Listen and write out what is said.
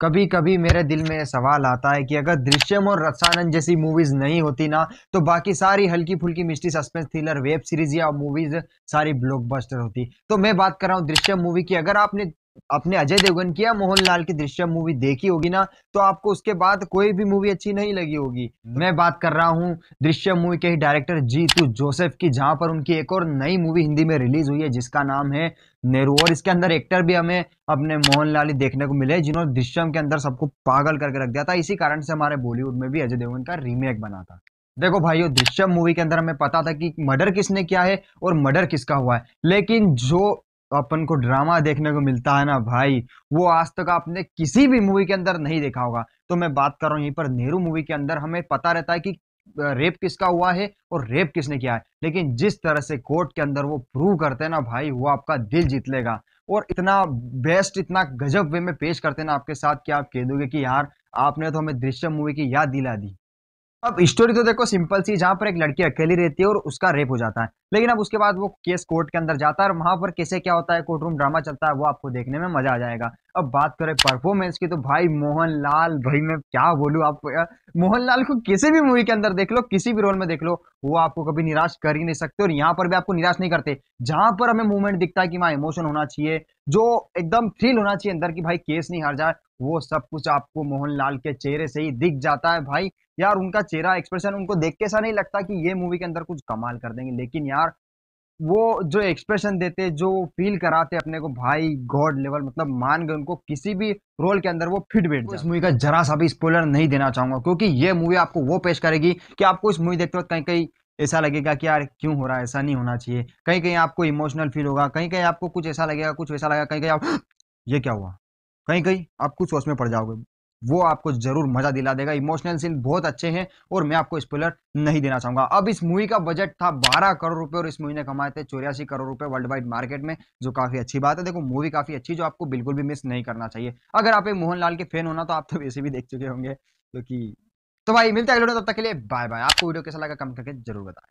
कभी कभी मेरे दिल में सवाल आता है कि अगर दृश्यम और रसानंद जैसी मूवीज़ नहीं होती ना तो बाकी सारी हल्की फुल्की mystery suspense thriller web series या मूवीज़ सारी ब्लॉकबस्टर होती। तो मैं बात कर रहा हूँ दृश्यम मूवी की। अगर आपने अपने अजय देवगन की या मोहनलाल की दृश्यम मूवी देखी होगी ना तो आपको उसके बाद कोई भी मूवी अच्छी नहीं लगी होगी। मैं बात कर रहा हूँ दृश्यम मूवी के ही डायरेक्टर जीतू जोसेफ की जहाँ पर उनकी एक और नई मूवी हिंदी में रिलीज़ हुई है जिसका नाम है नेहरू और इसके अंदर एक्टर भी हमें अपने मोहनलाल ही देखने को मिले जिन्होंने दृश्यम के अंदर सबको पागल करके रख दिया था। इसी कारण से हमारे बॉलीवुड में भी अजय देवगन का रीमेक बना था। देखो भाइयों दृश्यम मूवी के अंदर हमें पता था कि मर्डर किसने किया है और मर्डर किसका हुआ है। लेकिन जो अपन को ड्रामा देखने को मिलता है ना भाई। वो आज तक आपने किसी भी मूवी के अंदर नहीं देखा होगा। तो मैं बात कर रहा हूँ यहीं पर, नेहरू मूवी के अंदर हमें पता रहता है कि रेप किसका हुआ है और रेप किसने किया है। लेकिन जिस तरह से कोर्ट के अंदर वो प्रूव करते हैं ना भाई, वो आपका दिल जीत लेगा। और इतना बेस्ट इतना गजब वे में पेश करते हैं ना आपके साथ कि आप कह दोगे कि यार, आपने तो हमें दृश्यम मूवी की याद दिला दी। अब स्टोरी तो देखो सिंपल सी, जहाँ पर एक लड़की अकेली रहती है और उसका रेप हो जाता है। लेकिन अब उसके बाद वो केस कोर्ट के अंदर जाता है और वहाँ पर कैसे क्या होता है कोर्ट रूम ड्रामा चलता है, वो आपको देखने में मज़ा आ जाएगा। अब बात करें परफॉर्मेंस की तो भाई मोहनलाल, भाई मैं क्या बोलूँ आप मोहनलाल को किसी भी मूवी के अंदर देख लो, किसी भी रोल में देख लो, वो आपको कभी निराश कर ही नहीं सकते और यहाँ पर भी आपको निराश नहीं करते। जहाँ पर हमें मूवमेंट दिखता है कि वहाँ इमोशन होना चाहिए, जो एकदम थ्रिल होना चाहिए अंदर की भाई केस नहीं हार जाए, वो सब कुछ आपको मोहनलाल के चेहरे से ही दिख जाता है। भाई यार उनका चेहरा एक्सप्रेशन उनको देख के ऐसा नहीं लगता कि ये मूवी के अंदर कुछ कमाल कर देंगे। लेकिन यार वो जो एक्सप्रेशन देते जो फील कराते अपने को भाई गॉड लेवल मतलब मान गए उनको किसी भी रोल के अंदर वो फिट बैठ जाए इस मूवी का जरा सा भी स्पॉइलर नहीं देना चाहूँगा क्योंकि ये मूवी आपको वो पेश करेगी कि आपको इस मूवी देखते वक्त कहीं कहीं ऐसा लगेगा कि यार क्यों हो रहा है ऐसा नहीं होना चाहिए। कहीं कहीं आपको इमोशनल फील होगा कहीं कहीं आपको कुछ ऐसा लगेगा कुछ वैसा लगेगा कहीं कहीं आप ये क्या हुआ? कहीं कहीं आप कुछ सोच में पड़ जाओगे। वो आपको ज़रूर मज़ा दिला देगा। इमोशनल सीन बहुत अच्छे हैं और मैं आपको स्पॉइलर नहीं देना चाहूँगा। अब इस मूवी का बजट था 12 करोड़ रुपए और इस मूवी ने कमाए थे चौरासी करोड़ रुपए वर्ल्ड वाइड मार्केट में, जो काफ़ी अच्छी बात है। देखो मूवी काफ़ी अच्छी, जो आपको बिल्कुल भी मिस नहीं करना चाहिए। अगर आप एक मोहनलाल के फ़ैन होना तो आप तो वैसे भी देख चुके होंगे क्योंकि तो भाई, मिलते हैं अगले तब तक के लिए बाय बाय आपको वीडियो कैसा लगा, कमेंट करके ज़रूर बताएँ।